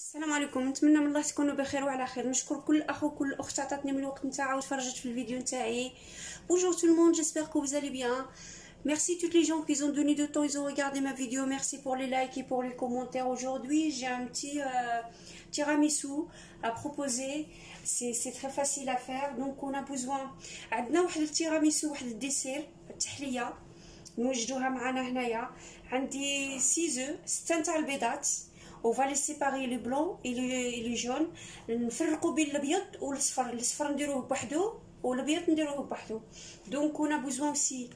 السلام عليكم نتمنى من الله تكونوا بخير وعلى خير نشكر كل اخ وكل اخت عطاتني من الوقت نتاعها وتفرجت في الفيديو نتاعي j'espère que vous allez bien merci toutes les gens qui ont donné de temps ils ont regardé ma vidéo merci pour les likes et pour les commentaires aujourd'hui j'ai un petit euh, tiramisu à proposer c'est c'est très facile à faire donc on a besoin عندنا واحد التيراميسو واحد الديسير التحليه نوجدوها معنا هنايا عندي 6 6 تاع البيضات les blancs et les, et les jaunes. نفرقوا بين الأبيض والأصفر. الأصفر نديروه بوحدو والأبيض نديروه بوحدو. donc besoin aussi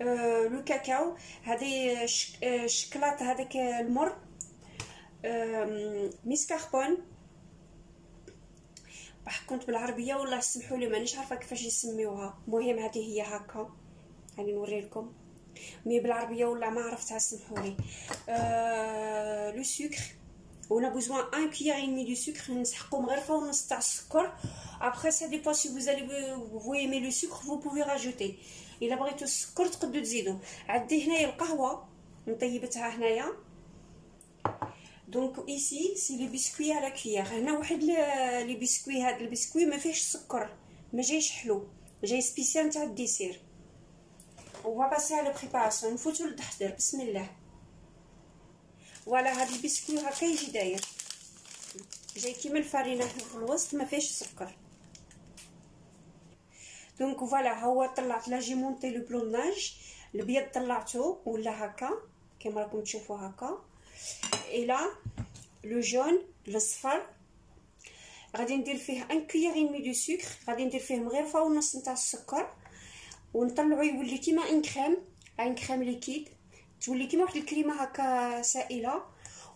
euh, le cacao. هذه الشكلاط هذاك المر. مسكاربون بح كنت بالعربية والله سمحوا لي مانيش عارفة كيفاش يسميوها. المهم هذه هي هكا. راني نوري لكم mais بالعربية والله ما عرفتها سمحوا لي. Euh, le sucre. On a besoin un cuillère et demi de sucre نسحقوا مغرفه ونص تاع السكر après ça dépend si vous allez vous aimez le sucre vous pouvez rajouter. الا بغيتو السكر تقدروا تزيدوا عندي هنايا القهوه نطيبتها هنايا donc ici c'est les biscuits à la cuillère هنا واحد les biscuits هاد البسكوي ما فيهش السكر ما جايش حلو جاي spécial تاع ال dessert on va passer à la préparation نفوتو للتحضير بسم الله voilà هاد البسكوي هكا يجي داير. جاي كيما الفرينة في الوسط ما فيهش سكر. donc voilà هو طلعت là j'ai monté le blanc en neige البيض طلعته ولا هكا؟ كيما راكم تشوفوا هكا. et le jaune الاصفر غادي ندير فيه une cuillère et demi de sucre غادي ندير فيه مغرفه ونص نتاع السكر. ونطلعو يولي كيما une crème une crème liquide تولي كيما واحد الكريمه هكا سائلة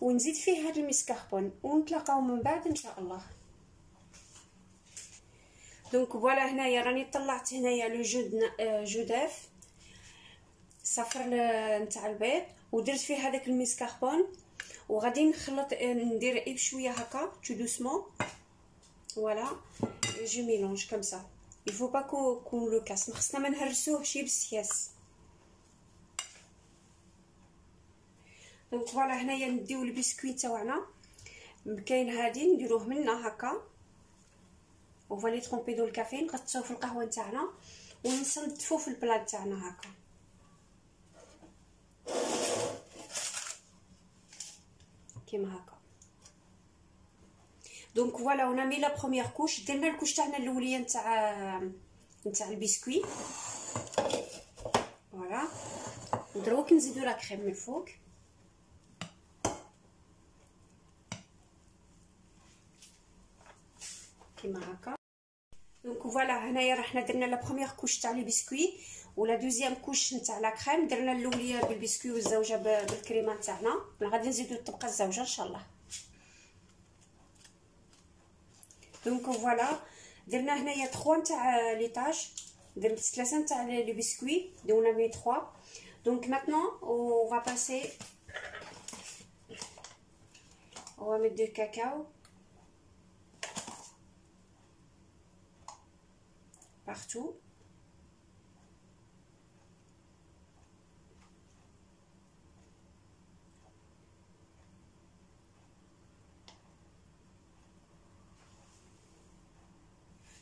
ونزيد فيه هذا المسكربون ونتلاقاو من بعد إن شاء الله. donc voilà هنايا راني طلعت هنايا le jaune jaune d'œuf صفر نتاع البيض ودرت فيه هذاك المسكربون وغادي نخلط ندير إيه بشويه هكا tout doucement. voilà je mélange comme ça il faut pas qu'on le casse. خصنا ما نهرسوهش بالسياسة. donc voilà هنايا نديو البسكويت تاعنا كاين هادي نديروه منا هكا on va les tremper dans le café نغطسوه في القهوه نتاعنا ونصنتفو في ال plat تاعنا هكا كيما هكا donc voilà on met la première couche درنا ال couche تاعنا الاوليه نتاع نتاع ال biscuit voilà دروك نزيدو la crème من الفوق كيما هكا donc voilà هنايا راه حنا درنا la première couche تاع les biscuits و la deuxième couche نتاع la crème درنا الأولية بالبسكوي والزوجة بالكريمة تاعنا غادي نزيدو الطبقة الزوجة إن شاء الله. donc voilà درنا هنايا 3 نتاع les étages درت ثلاثة نتاع les biscuits donc on a mis 3 donc maintenant on va passer. On va mettre du partout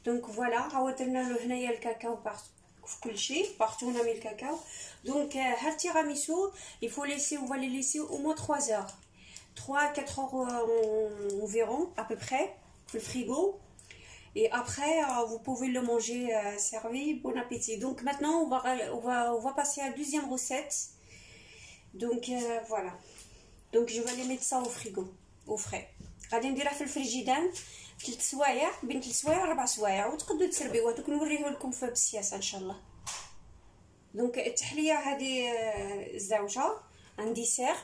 donc voilà هاو درنا له هنايا الكاكاو partout في كل شيء partout on a mis le cacao donc هاد التيراميسو il faut laisser on va les laisser au moins 3 heures 3 4 heures environ à peu près في الفريغو et après euh, vous pouvez le manger euh, servi bon appétit donc maintenant on va on va on va passer à la deuxième recette donc euh, voilà donc je vais les mettre ça au frigo au frais غادي نديرها في الفريجيدان ثلاث سوايع بين ثلاث سوايع ربع سوايع وتقدروا تسربيوها دوك نوريه لكم في بالسياسه ان شاء الله دونك التحليه هذه الزوجه ان ديسير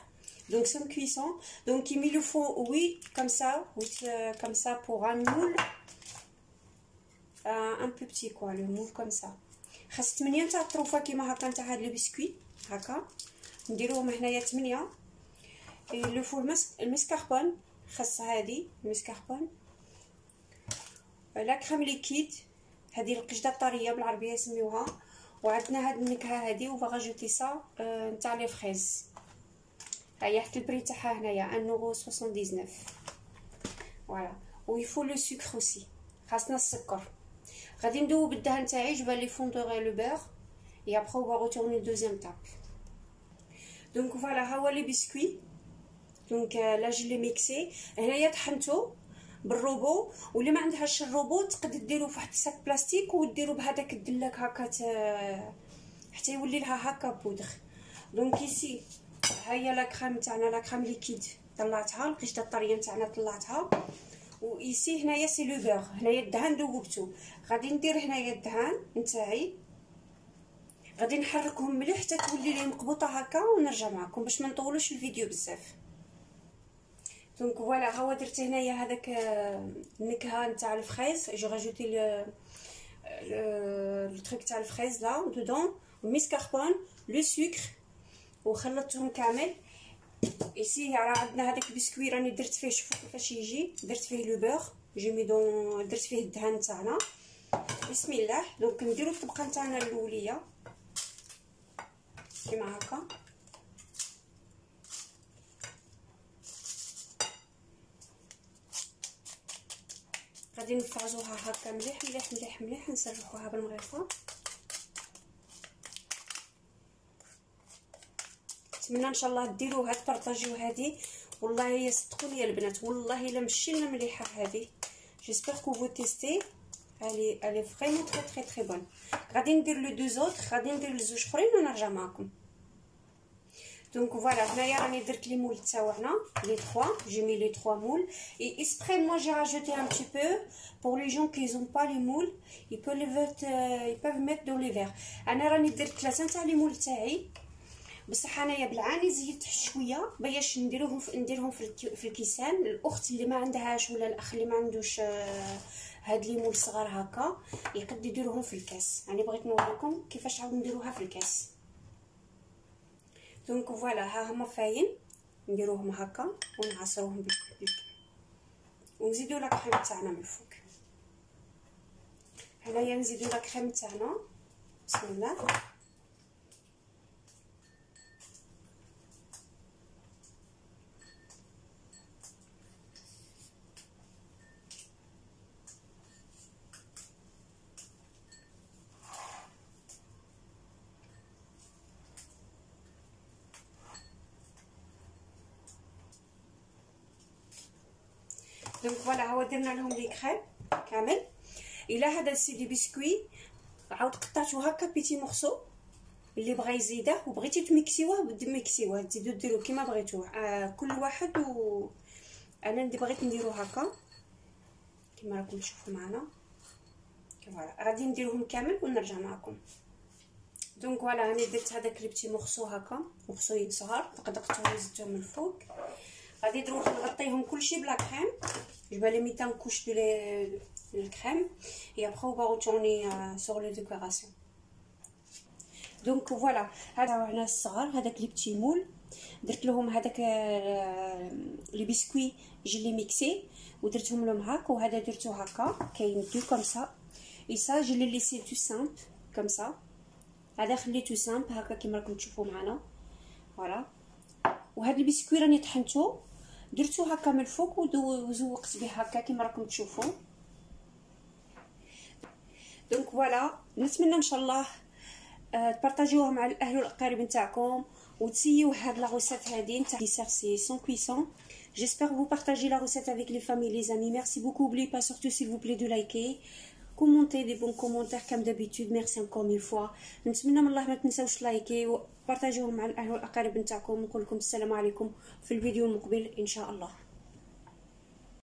donc c'est une cuisson donc il me le faut oui comme ça oui comme ça pour un moule Euh, un peu petit quoi le moule comme ça. خاص 8 تاع الطروفه كيما هكا نتاع هاد البسكويت هكا. نديروهم هنايا 8 لو فو المسكربون خاص هادي المسكربون la crème liquide هذه القشده الطرية بالعربية يسميوها وعندنا هاد النكهة هادي on va rajouter ça نتاع les fraises. هيا حتى ال prix تاعها هنايا 1 79 voilà il faut le sucre aussi. خاصنا السكر. غادي ندوب الدهن تاعي je vais le fondre le beurre et après on va retourner deuxième étape donc voilà ها هو les biscuits donc là je l'ai mixé هنايا طحنتو بالروبو واللي ما عندهاش الروبو تقدر ديرو في واحد ال sac plastique وديرو بهذاك الدلاك هكا حتى يولي لها هكا poudre donc ici ها هي la crème تاعنا la crème liquide طلعتها القشطه الطريه تاعنا طلعتها و ici هنايا c'est le beurre هنايا الدهان ذوبتو غادي ندير هنايا الدهان نتاعي. غادي نحركهم مليح حتى تولي لي مقبوطة هكا ونرجع معكم باش ما نطولوش الفيديو بزاف. donc voilà ها هو درت هنايا هذاك النكهة نتاع ال fraise. j'ai rajouté le truc تاع ال fraise là-dedans ال mascarpone le sucre وخلطتهم كامل. ici راه عندنا هذاك البسكوي راني درت فيه شوفوا كيفاش يجي درت فيه le beurre j'ai mis dedans درت فيه الدهان تاعنا بسم الله donc نديرو الطبقه تاعنا الاوليه كيما هكا غادي نفرزوها هكا مليح مليح مليح مليح نسرحوها بالمغرفه نتمنى إن شاء الله ديروها تبارطاجيو هذه والله يا صدقوني البنات والله إلا ماشي لنا مليحه هذه j'espère que vous testez elle est elle est vraiment très très très bonne غادي ندير les deux autres غادي ندير لزوج اخرين ونرجع معكم donc voilà هنايا راني درت les moules تاعنا les 3 j'ai mis les 3 moules et après moi j'ai rajouté un petit peu gens qui ont pas les moules ils peuvent les mettre ils peuvent mettre dans les verres. أنا راني درت ثلاثة تاع les moules تاعي بصح انايا بالعاني زيدت شوية باش نديروهم في نديرهم في الكيسان. الأخت اللي ما عندهاش ولا الأخ اللي ما عندوش هاد les moules صغار هكا يقد يديروهم في الكاس. يعني بغيت نوريكم كيفاش عاود نديروها في الكاس. donc voilà ها هما فاين. نديروهم هكا ونعصروهم ونزيدو la crème تاعنا من الفوق هنايا نزيدو la crème تاعنا. بسم الله. donc voilà هو درنا لهم les crèmes كامل الا هذا c'est des biscuits عاود قطعتو هكا petits morceaux اللي بغى يزيده وبغيتي تميكسيوه ميكسيوه تزيدو ديرو كيما بغيتو آه كل واحد و أنا اللي بغيت نديرو هكا كيما راكم تشوفوا معنا voilà غادي نديرهم كامل ونرجع معكم donc voilà راني درت هذاك les petits morceaux هكا مورسوين صغار دقدقتهم وزدتهم من الفوق غادي نروح نغطيهم كلشي بلا كريم. جو بالي 200 كوش دو الكريم. اي ابخي اون retourner sur les décorations. دونك فوالا هذا هنا الصغار هذاك لي بتي مول درت لهم هذاك لي بسكوي جيلي ميكسي ودرتهم لهم هاك وهذا درتو هكا كاين دو كوم سا اي سا جي لي ليسي تو سامبل كوم سا هذا خليتو سامبل هكا كيما راكم تشوفوا معنا voilà وهاد البسكوي راني طحنتو درتو هكا من الفوق وزوقت به هكا كيما راكم تشوفوا donc voilà نتمنى إن شاء الله آه تبارطاجيوها مع الأهل والأقارب نتاعكم وتيستيو هاد la recette هادي نتاع dessert c'est sans cuisson J'espère que vous partagez la recette avec les familles, les amis. Merci beaucoup. Pas surtout, s'il vous plaît, de liker. commentez des bons commentaires comme d'habitude merci encore mille fois نتمنى من الله ما تنساوش لايكي وبارطاجيوه مع الاهل والاقارب نتاعكم ونقول لكم السلام عليكم في الفيديو المقبل ان شاء الله